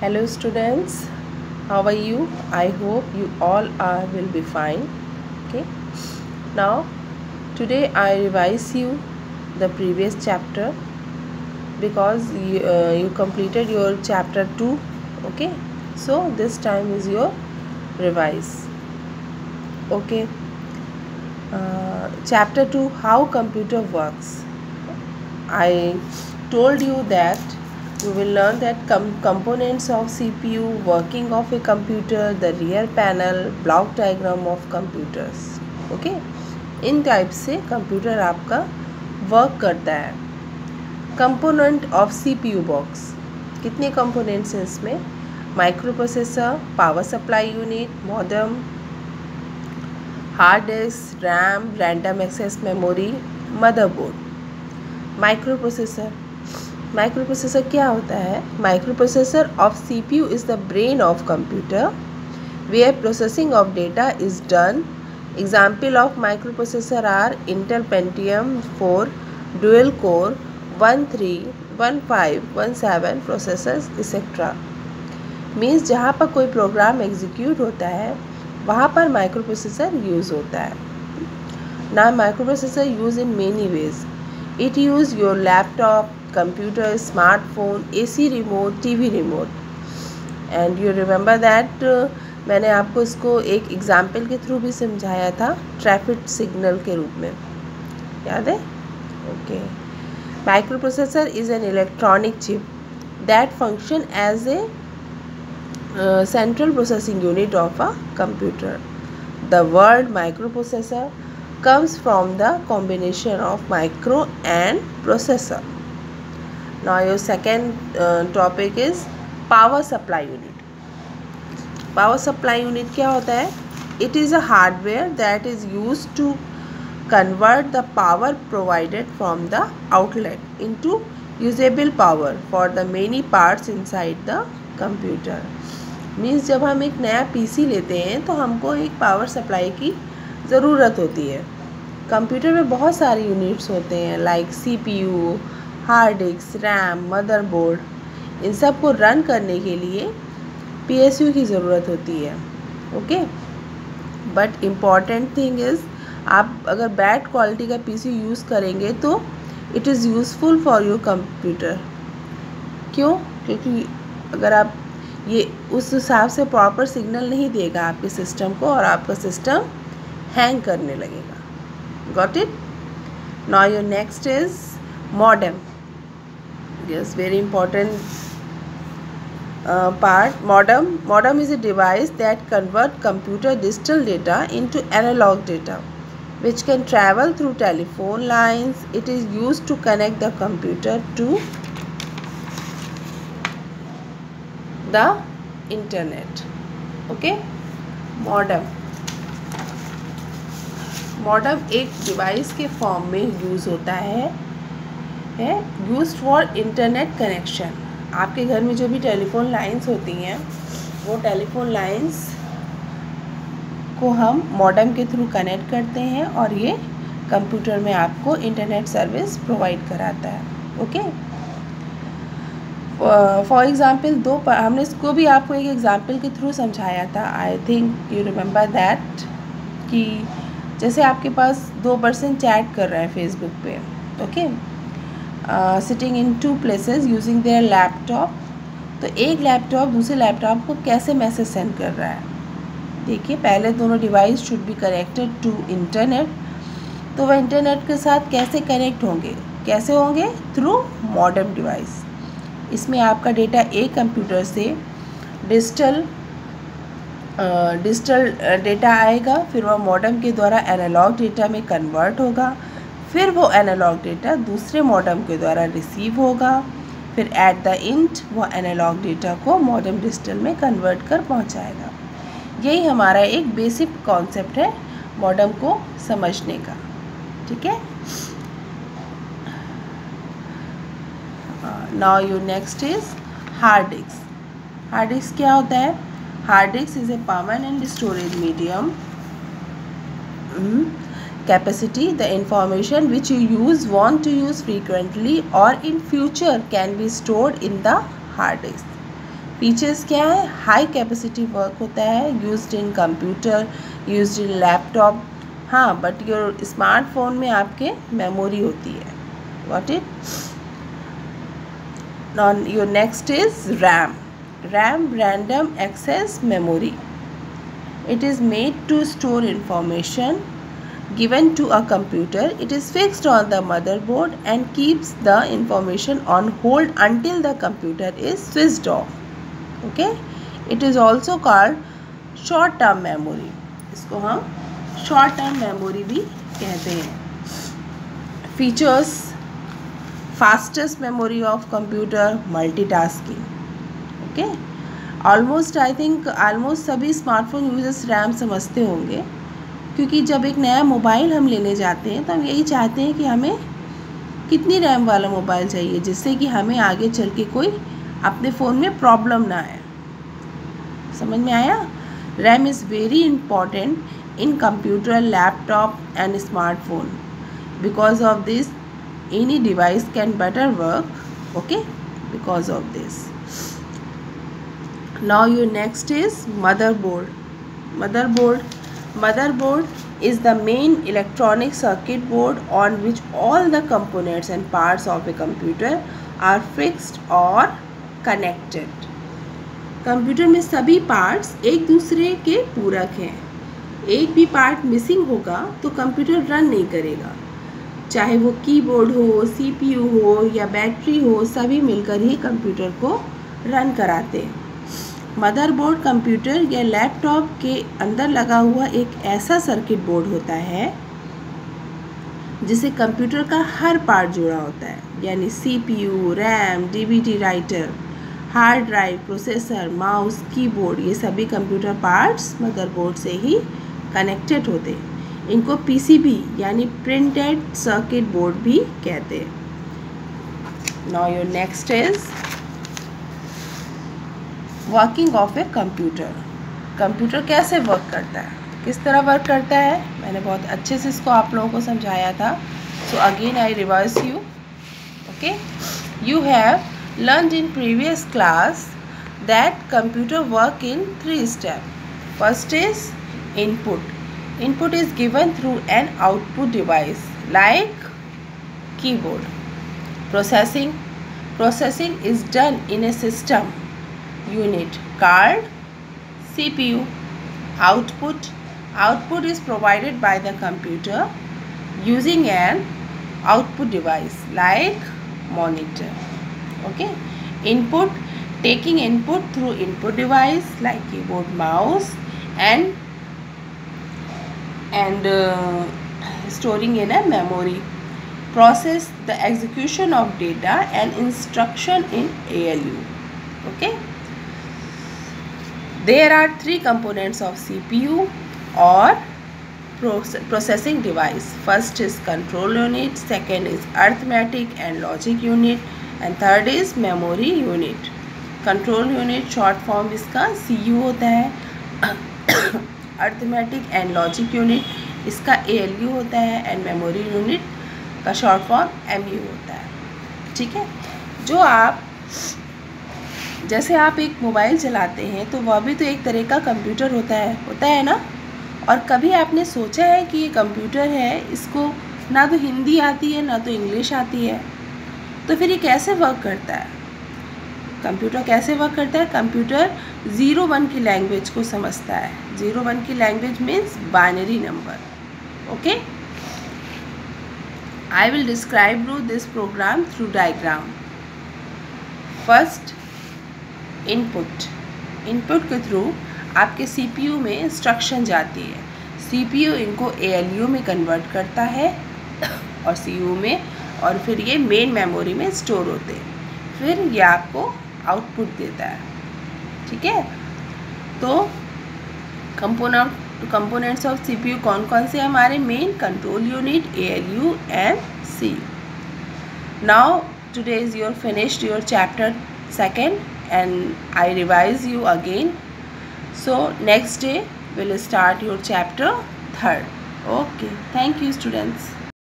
hello students. How are you? I hope you all are will be fine. Okay. Now today i revise you the previous chapter because you, uh, you completed your chapter 2 okay. So this time is your revise. Okay. Uh, chapter 2 how computer works. I told you that you will learn that com components of CPU, working of a computer, the rear panel, block diagram of computers. Okay? इन type से computer आपका work करता है। Component of CPU box कितने components हैं इसमें? Micro processor power supply unit modem hard disk RAM random access memory motherboard micro processor micro processor क्या होता है? Micro processor of C P U is the brain of computer, where processing of data is done. Example of micro processor are Intel Pentium four, dual core, one three, one five, one seven processors etcetera means जहाँ पर कोई program execute होता है, वहाँ पर micro processor use होता है। ना micro processor use in many ways. It use your laptop computer smartphone A C remote T V remote and you that that मैंने आपको इसको एक एग्ज़ाम्पल के थ्रू भी समझाया था ट्रैफ़िक सिग्नल के रूप में। याद है? Okay micro processor is an electronic chip that function as a central processing unit of a computer the world micro processor comes from the combination of micro and processor now your second uh, topic is power supply unit power supply unit क्या होता है it is a hardware that is used to convert the power provided from the outlet into usable power for the many parts inside the computer means जब हम एक नया PC लेते हैं तो हमको एक पावर सप्लाई की ज़रूरत होती है कंप्यूटर में बहुत सारे यूनिट्स होते हैं like CPU hard disk RAM, motherboard, इन सबको रन करने के लिए पीएसयू की ज़रूरत होती है, okay? But important thing is आप अगर बैड क्वालिटी का पीसी यूज़ करेंगे तो it is useful for your computer क्यों? क्योंकि अगर आप ये उस हिसाब से प्रॉपर सिग्नल नहीं देगा आपके सिस्टम को और आपका सिस्टम हैंग करने लगेगा. Got it now your next is modern yes very important uh, part modem modem is a device that convert computer digital data into analog data which can travel through telephone lines it is used to connect the computer to the internet okay modem modem एक device के form में use होता है है use for internet connection आपके घर में जो भी टेलीफोन लाइंस होती हैं, वो टेलीफोन लाइंस को हम मॉडम के थ्रू कनेक्ट करते हैं और ये कंप्यूटर में आपको इंटरनेट सर्विस प्रोवाइड कराता है ओके फॉर एग्ज़ाम्पल दो हमने इसको भी आपको एक एग्ज़ाम्पल के थ्रू समझाया था। I think you remember that कि जैसे आपके पास दो पर्सन चैट कर रहे हैं फेसबुक पे okay okay? Sitting in two places using their laptop तो एक लैपटॉप दूसरे लैपटॉप को कैसे मैसेज सेंड कर रहा है? देखिए, पहले दोनों device should be connected to internet तो वह इंटरनेट के साथ कैसे कनेक्ट होंगे? कैसे होंगे? थ्रू मॉडर्न डिवाइस इसमें आपका डेटा एक कंप्यूटर से डिजिटल डिजिटल डेटा आएगा, फिर वह मॉडर्न के द्वारा एनालॉग डेटा में कन्वर्ट होगा। फिर वो एनालॉग डेटा दूसरे मॉडम के द्वारा रिसीव होगा। फिर एट द इंट वो एनालॉग डेटा को मॉडम डिजिटल में कन्वर्ट कर पहुंचाएगा। यही हमारा एक बेसिक कॉन्सेप्ट है मॉडम को समझने का। ठीक है? Now you next is hard disk hard disk क्या होता है? Hard disk is a permanent storage medium capacity the information which you use want to use frequently or in future can be stored in the hard disk features क्या है high capacity work होता है used in computer used in laptop हाँ but your smartphone में आपके memory होती है what it known your next is RAM RAM random access memory it is made to store information Given to a computer it is fixed on the motherboard and keeps the information on hold until the computer is switched off okay it is also called short term memory इसको हम short term memory भी कहते हैं features fastest memory of computer multitasking okay almost I think almost सभी smartphone users RAM समझते होंगे क्योंकि जब एक नया मोबाइल हम लेने जाते हैं तो हम यही चाहते हैं कि हमें कितनी रैम वाला मोबाइल चाहिए, जिससे कि हमें आगे चल के कोई अपने फ़ोन में प्रॉब्लम ना आए। समझ में आया? RAM is very important in computer, laptop and smartphone. Because of this, any device can better work, okay? Because of this. now your next is motherboard motherboard motherboard is the main electronic circuit board on which all the components and parts of a computer are fixed or connected computer में सभी parts एक दूसरे के पूरक हैं एक भी part missing होगा तो कंप्यूटर रन नहीं करेगा चाहे वो कीबोर्ड हो सीपीयू हो या बैटरी हो सभी मिलकर ही कंप्यूटर को रन कराते हैं मदरबोर्ड कंप्यूटर या लैपटॉप के अंदर लगा हुआ एक ऐसा सर्किट बोर्ड होता है जिसे कंप्यूटर का हर पार्ट जुड़ा होता है यानी CPU, RAM DVD writer hard drive processor mouse keyboard ये सभी कंप्यूटर पार्ट्स मदरबोर्ड से ही कनेक्टेड होते हैं। इनको पीसीबी यानी प्रिंटेड सर्किट बोर्ड भी कहते हैं। Now your next is working of a computer computer कैसे वर्क करता है? किस तरह वर्क करता है? मैंने बहुत अच्छे से इसको आप लोगों को समझाया था। So again I reverse you okay you have learn in previous class that computer work in three step first is input input is given through an output device like keyboard processing processing is done in a system unit card CPU. Output output is provided by the computer using an output device like monitor. Okay. Input taking input through input device like keyboard mouse and and uh, storing in a memory process the execution of data and instruction in ALU okay there are three components of CPU or processing device. First is control unit, second is arithmetic and logic unit and third is memory unit. Control unit short form इसका CU होता है arithmetic and logic unit इसका ALU होता है and memory unit का short form MU होता है ठीक है जैसे आप एक मोबाइल चलाते हैं तो वह भी तो एक तरह का कंप्यूटर होता है होता है ना? और कभी आपने सोचा है कि ये कंप्यूटर है, इसको ना तो हिंदी आती है, ना तो इंग्लिश आती है? तो फिर ये कैसे वर्क करता है? कंप्यूटर कैसे वर्क करता है? कंप्यूटर ज़ीरो वन की लैंग्वेज को समझता है। ज़ीरो वन की language means binary number okay I will describe through this program through diagram first input input के थ्रू आपके सीपीयू में इंस्ट्रक्शन जाती है। सीपीयू इनको एएलयू में कन्वर्ट करता है और सीयू में और फिर ये मेन मेमोरी में स्टोर होते हैं। फिर ये आपको आउटपुट देता है। ठीक है? तो कंपोनेंट कंपोनेंट्स ऑफ़ सीपीयू कौन कौन से हमारे? Main control unit ALU and C now today is your finished your chapter second and I revise you again. So next day we'll start your chapter third. Okay. Thank you students.